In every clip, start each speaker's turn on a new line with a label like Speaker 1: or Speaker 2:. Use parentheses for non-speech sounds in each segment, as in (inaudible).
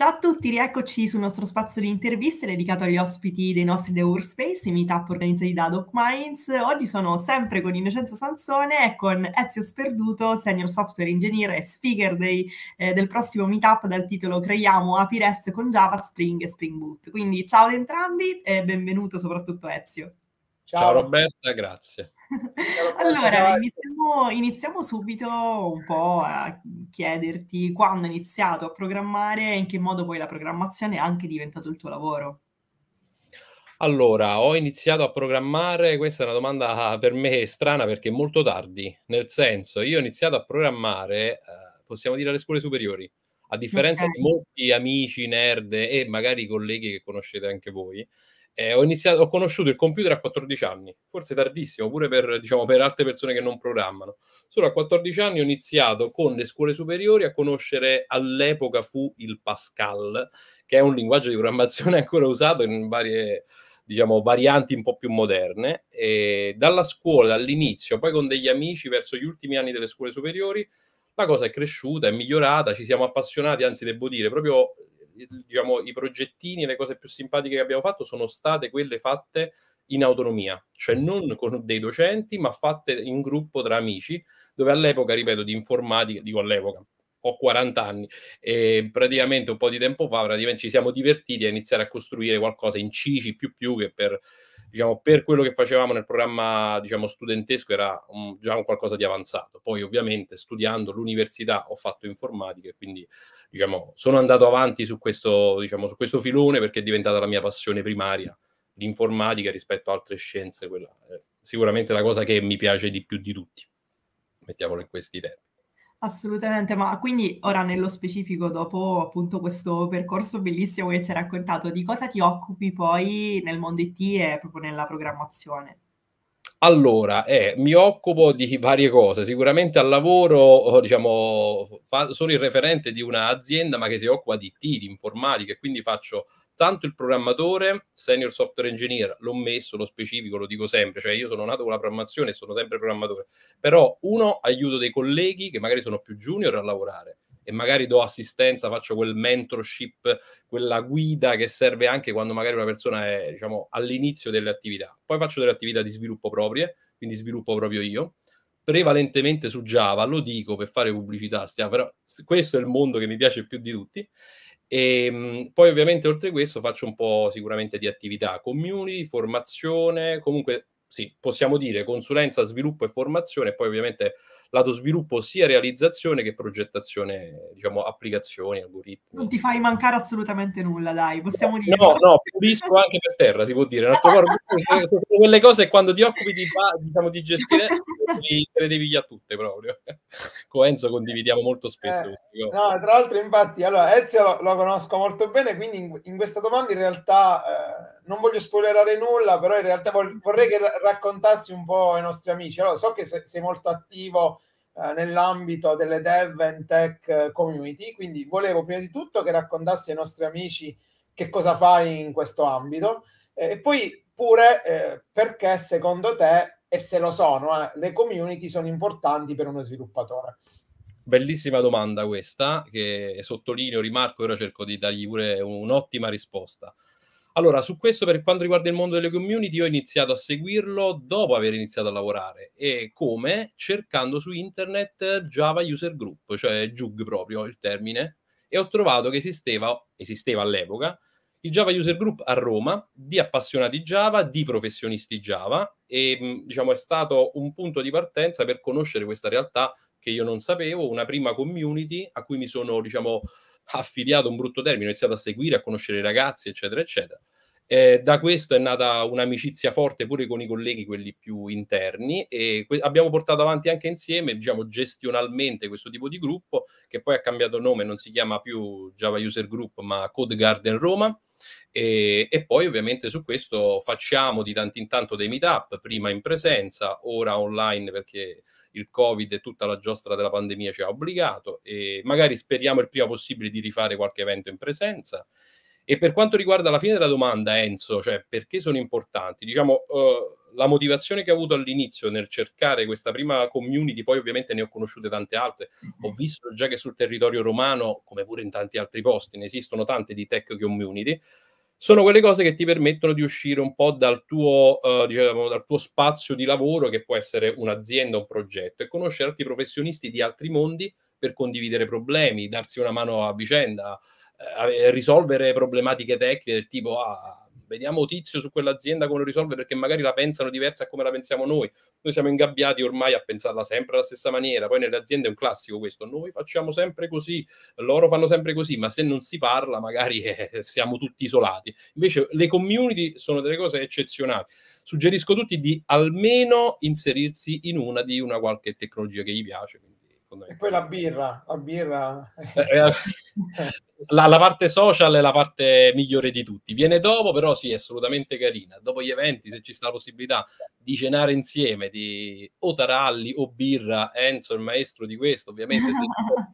Speaker 1: Ciao a tutti, rieccoci sul nostro spazio di interviste dedicato agli ospiti dei nostri The Workspace, i meetup organizzati da Doc Minds. Oggi sono sempre con Innocenzo Sansone e con Ezio Sperduto, Senior Software Engineer e speaker dei, eh, del prossimo meetup dal titolo Creiamo API REST con Java, Spring e Spring Boot. Quindi ciao ad entrambi e benvenuto soprattutto Ezio.
Speaker 2: Ciao, ciao Roberta, grazie. (laughs)
Speaker 1: allora, iniziamo, iniziamo, subito un po' a chiederti quando hai iniziato a programmare e in che modo poi la programmazione è anche diventato il tuo lavoro.
Speaker 2: Allora, ho iniziato a programmare, questa è una domanda per me strana perché molto tardi, nel senso, io ho iniziato a programmare, eh, possiamo dire alle scuole superiori, a differenza okay. di molti amici nerd e magari colleghi che conoscete anche voi, eh, ho, iniziato, ho conosciuto il computer a 14 anni, forse tardissimo, pure per, diciamo, per altre persone che non programmano. Solo a 14 anni ho iniziato con le scuole superiori a conoscere, all'epoca fu il Pascal, che è un linguaggio di programmazione (laughs) ancora usato in varie diciamo, varianti un po' più moderne. E dalla scuola, dall'inizio, poi con degli amici verso gli ultimi anni delle scuole superiori, la cosa è cresciuta, è migliorata, ci siamo appassionati, anzi devo dire, proprio diciamo, i progettini le cose più simpatiche che abbiamo fatto sono state quelle fatte in autonomia, cioè non con dei docenti, ma fatte in gruppo tra amici, dove all'epoca, ripeto, di informatica, dico all'epoca, ho 40 anni e praticamente un po' di tempo fa praticamente ci siamo divertiti a iniziare a costruire qualcosa in più più che per diciamo, per quello che facevamo nel programma diciamo, studentesco era un, già un qualcosa di avanzato. Poi ovviamente studiando all'università ho fatto informatica e quindi diciamo, sono andato avanti su questo, diciamo, su questo filone perché è diventata la mia passione primaria, l'informatica rispetto a altre scienze, quella è sicuramente la cosa che mi piace di più di tutti. Mettiamolo in questi termini.
Speaker 1: Assolutamente, ma quindi ora nello specifico, dopo appunto questo percorso bellissimo che ci hai raccontato, di cosa ti occupi poi nel mondo IT e proprio nella programmazione?
Speaker 2: Allora, eh, mi occupo di varie cose. Sicuramente al lavoro, diciamo, fa, sono il referente di un'azienda, ma che si occupa di IT, di informatica, e quindi faccio tanto il programmatore, senior software engineer, l'ho messo, lo specifico, lo dico sempre, cioè io sono nato con la programmazione e sono sempre programmatore, però uno, aiuto dei colleghi che magari sono più junior a lavorare e magari do assistenza, faccio quel mentorship, quella guida che serve anche quando magari una persona è, diciamo, all'inizio delle attività. Poi faccio delle attività di sviluppo proprie, quindi sviluppo proprio io, prevalentemente su Java, lo dico per fare pubblicità, stiamo, però questo è il mondo che mi piace più di tutti e ehm, poi ovviamente oltre questo faccio un po' sicuramente di attività community, formazione, comunque sì, possiamo dire consulenza, sviluppo e formazione, poi ovviamente lato sviluppo sia realizzazione che progettazione, diciamo, applicazioni, algoritmi.
Speaker 1: Non ti fai mancare assolutamente nulla, dai, possiamo dire.
Speaker 2: No, no, pulisco anche per terra, si può dire. sono quelle cose quando ti occupi di, diciamo, di gestire, te le devi via tutte proprio. Con Enzo condividiamo molto spesso.
Speaker 3: Eh, no, tra l'altro, infatti, allora, Ezio lo, lo conosco molto bene, quindi in, in questa domanda in realtà... Eh, non voglio spoilerare nulla, però in realtà vorrei che raccontassi un po' ai nostri amici. Allora, so che sei molto attivo eh, nell'ambito delle dev and tech community, quindi volevo prima di tutto che raccontassi ai nostri amici che cosa fai in questo ambito eh, e poi pure eh, perché secondo te, e se lo sono, eh, le community sono importanti per uno sviluppatore.
Speaker 2: Bellissima domanda questa, che sottolineo, rimarco, ora cerco di dargli pure un'ottima risposta. Allora, su questo per quanto riguarda il mondo delle community, ho iniziato a seguirlo dopo aver iniziato a lavorare. E come? Cercando su internet Java User Group, cioè JUG proprio il termine, e ho trovato che esisteva, esisteva all'epoca, il Java User Group a Roma di appassionati Java, di professionisti Java e diciamo è stato un punto di partenza per conoscere questa realtà che io non sapevo, una prima community a cui mi sono diciamo affiliato un brutto termine, ho iniziato a seguire, a conoscere i ragazzi, eccetera, eccetera. Eh, da questo è nata un'amicizia forte pure con i colleghi, quelli più interni, e que- abbiamo portato avanti anche insieme, diciamo, gestionalmente questo tipo di gruppo, che poi ha cambiato nome, non si chiama più Java User Group, ma Code Garden Roma. E, e, poi ovviamente su questo facciamo di tanto in tanto dei meetup, prima in presenza, ora online perché il Covid e tutta la giostra della pandemia ci ha obbligato e magari speriamo il prima possibile di rifare qualche evento in presenza. E per quanto riguarda la fine della domanda, Enzo, cioè perché sono importanti? Diciamo, uh, la motivazione che ho avuto all'inizio nel cercare questa prima community, poi ovviamente ne ho conosciute tante altre, ho visto già che sul territorio romano, come pure in tanti altri posti, ne esistono tante di tech community, sono quelle cose che ti permettono di uscire un po' dal tuo, uh, diciamo, dal tuo spazio di lavoro, che può essere un'azienda, un progetto, e conoscere altri professionisti di altri mondi per condividere problemi, darsi una mano a vicenda, eh, risolvere problematiche tecniche del tipo ah, vediamo Tizio su quell'azienda come lo risolve perché magari la pensano diversa a come la pensiamo noi. Noi siamo ingabbiati ormai a pensarla sempre alla stessa maniera. Poi nelle aziende è un classico questo, noi facciamo sempre così, loro fanno sempre così, ma se non si parla magari (laughs) eh, siamo tutti isolati. Invece le community sono delle cose eccezionali. Suggerisco a tutti di almeno inserirsi in una di una qualche tecnologia che gli piace.
Speaker 3: E poi la birra, la birra...
Speaker 2: Eh, eh, (laughs) la, la, parte social è la parte migliore di tutti. Viene dopo, però sì, è assolutamente carina. Dopo gli eventi, se ci sta la possibilità di cenare insieme, di o taralli o birra, Enzo, il maestro di questo, ovviamente... Se (laughs)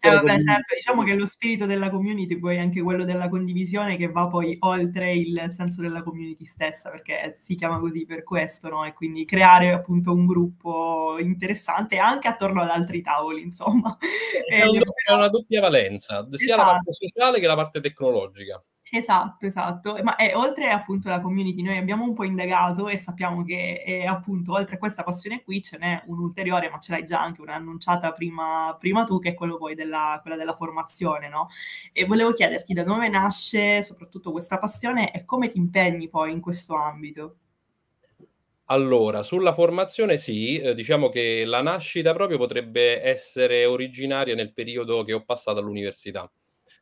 Speaker 1: eh, vabbè, certo, diciamo che lo spirito della community poi è anche quello della condivisione che va poi oltre il senso della community stessa, perché si chiama così per questo, no? E quindi creare appunto un gruppo interessante anche attorno ad altri tavoli, insomma.
Speaker 2: C'è, (laughs) c'è una doppia valenza, sia esatto. la parte sociale che la parte tecnologica.
Speaker 1: Esatto, esatto. Ma è, oltre appunto alla community, noi abbiamo un po' indagato e sappiamo che è, appunto oltre a questa passione qui ce n'è un'ulteriore, ma ce l'hai già anche una annunciata prima, prima tu, che è quello poi della, quella della formazione, no? E volevo chiederti da dove nasce soprattutto questa passione e come ti impegni poi in questo ambito.
Speaker 2: Allora, sulla formazione sì, eh, diciamo che la nascita proprio potrebbe essere originaria nel periodo che ho passato all'università.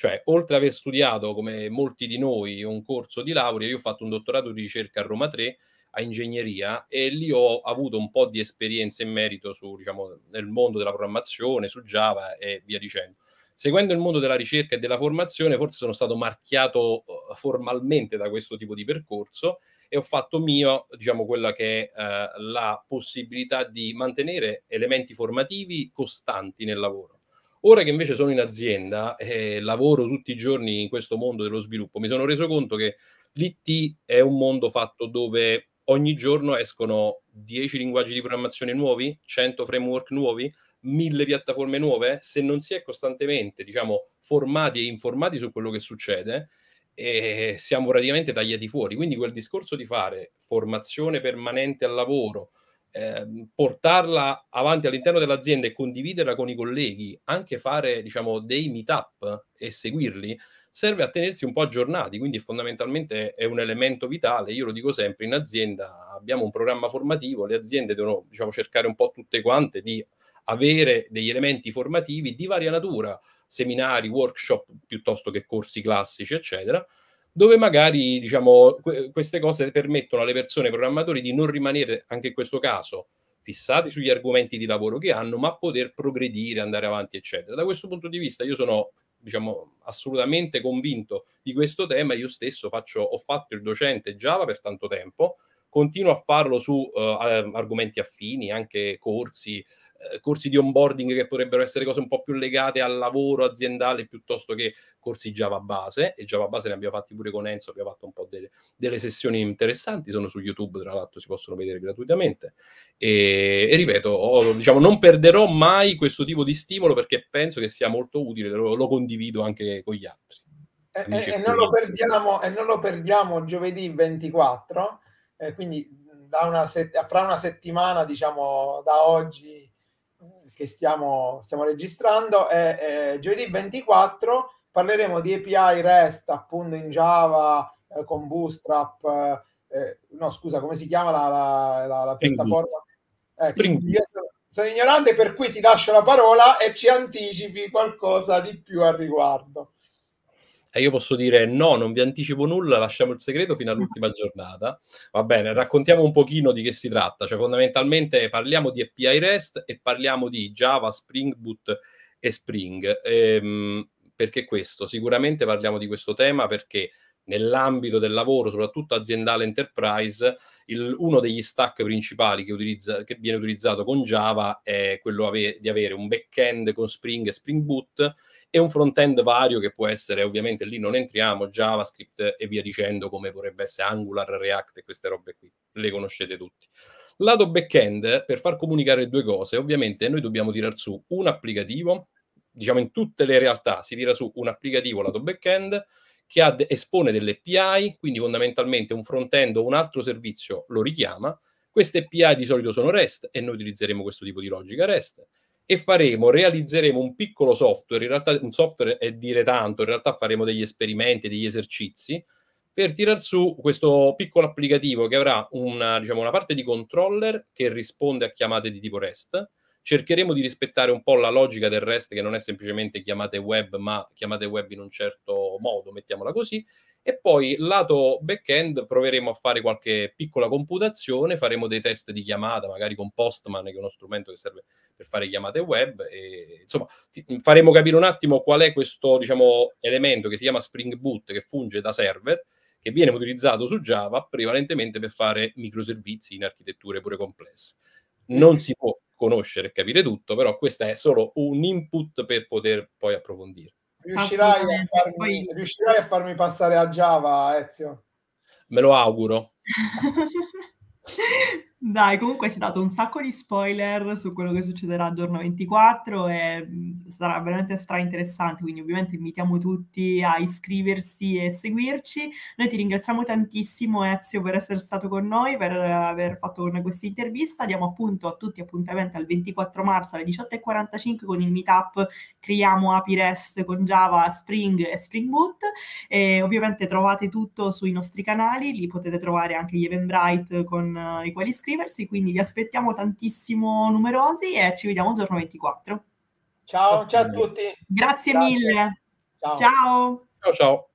Speaker 2: Cioè, oltre ad aver studiato, come molti di noi, un corso di laurea, io ho fatto un dottorato di ricerca a Roma 3 a ingegneria e lì ho avuto un po' di esperienza in merito su, diciamo, nel mondo della programmazione, su Java e via dicendo. Seguendo il mondo della ricerca e della formazione, forse sono stato marchiato uh, formalmente da questo tipo di percorso e ho fatto mio, diciamo, quella che è uh, la possibilità di mantenere elementi formativi costanti nel lavoro Ora che invece sono in azienda e lavoro tutti i giorni in questo mondo dello sviluppo, mi sono reso conto che l'IT è un mondo fatto dove ogni giorno escono 10 linguaggi di programmazione nuovi, 100 framework nuovi, 1000 piattaforme nuove. Se non si è costantemente, diciamo, formati e informati su quello che succede, eh, siamo praticamente tagliati fuori. Quindi quel discorso di fare formazione permanente al lavoro, eh, portarla avanti all'interno dell'azienda e condividerla con i colleghi, anche fare diciamo dei meetup e seguirli, serve a tenersi un po' aggiornati, quindi fondamentalmente è un elemento vitale. Io lo dico sempre, in azienda abbiamo un programma formativo, le aziende devono diciamo, cercare un po' tutte quante di avere degli elementi formativi di varia natura, seminari, workshop piuttosto che corsi classici, eccetera, dove magari diciamo, que- queste cose permettono alle persone programmatori di non rimanere, anche in questo caso, fissati sugli argomenti di lavoro che hanno, ma poter progredire, andare avanti, eccetera. Da questo punto di vista io sono diciamo, assolutamente convinto di questo tema. Io stesso faccio, ho fatto il docente Java per tanto tempo, continuo a farlo su uh, argomenti affini, anche corsi, eh, corsi di onboarding che potrebbero essere cose un po' più legate al lavoro aziendale piuttosto che corsi Java base e Java base ne abbiamo fatti pure con Enzo abbiamo fatto un po' delle, delle sessioni interessanti sono su YouTube tra l'altro si possono vedere gratuitamente. E, e ripeto ho, diciamo non perderò mai questo tipo di stimolo perché penso che sia molto utile lo, lo condivido anche con gli altri.
Speaker 3: E, e, non lo perdiamo, e non lo perdiamo giovedì 24 eh, quindi da una set- fra una settimana diciamo da oggi che stiamo, stiamo registrando e, e giovedì 24 parleremo di API REST appunto in Java eh, con Bootstrap eh, no scusa come si chiama la, la, la, la piattaforma? Eh, io sono, sono ignorante per cui ti lascio la parola e ci anticipi qualcosa di più al riguardo
Speaker 2: e io posso dire no, non vi anticipo nulla, lasciamo il segreto fino all'ultima (laughs) giornata. Va bene, raccontiamo un pochino di che si tratta. Cioè, fondamentalmente parliamo di API REST e parliamo di Java, Spring Boot e Spring. Ehm, perché questo? Sicuramente parliamo di questo tema perché nell'ambito del lavoro, soprattutto aziendale enterprise, il, uno degli stack principali che, utilizza, che, viene utilizzato con Java è quello ave, di avere un backend con Spring e Spring Boot e un front-end vario che può essere, ovviamente lì non entriamo, JavaScript e via dicendo, come potrebbe essere Angular, React e queste robe qui, le conoscete tutti. Lato back-end, per far comunicare due cose, ovviamente noi dobbiamo tirare su un applicativo, diciamo in tutte le realtà si tira su un applicativo lato back-end che ha, espone delle API, quindi fondamentalmente un front-end o un altro servizio lo richiama, queste API di solito sono REST e noi utilizzeremo questo tipo di logica REST e faremo, realizzeremo un piccolo software, in realtà un software è dire tanto, in realtà faremo degli esperimenti, degli esercizi per tirar su questo piccolo applicativo che avrà una, diciamo, una parte di controller che risponde a chiamate di tipo REST. Cercheremo di rispettare un po' la logica del REST che non è semplicemente chiamate web, ma chiamate web in un certo modo, mettiamola così, e poi lato back-end proveremo a fare qualche piccola computazione, faremo dei test di chiamata, magari con Postman, che è uno strumento che serve per fare chiamate web, e, insomma ti, faremo capire un attimo qual è questo diciamo, elemento che si chiama Spring Boot, che funge da server, che viene utilizzato su Java prevalentemente per fare microservizi in architetture pure complesse. Non si può conoscere e capire tutto, però questo è solo un input per poter poi approfondire.
Speaker 3: Riuscirai a, farmi, Poi... riuscirai a farmi passare a Java, Ezio?
Speaker 2: Me lo auguro. (laughs)
Speaker 1: Dai, comunque ci ha dato un sacco di spoiler su quello che succederà il giorno 24 e sarà veramente stra interessante, quindi ovviamente invitiamo tutti a iscriversi e seguirci. Noi ti ringraziamo tantissimo Ezio per essere stato con noi, per aver fatto con questa intervista. Diamo appunto a tutti appuntamento al 24 marzo alle 18.45 con il meetup Creiamo API REST con Java, Spring e Spring Boot e ovviamente trovate tutto sui nostri canali, lì potete trovare anche gli Eventbrite con uh, i quali iscriversi iscriversi, quindi vi aspettiamo tantissimo numerosi e ci vediamo giorno 24.
Speaker 3: Ciao, ciao a tutti.
Speaker 1: Grazie, Grazie. mille. ciao. ciao.
Speaker 2: Ciao ciao.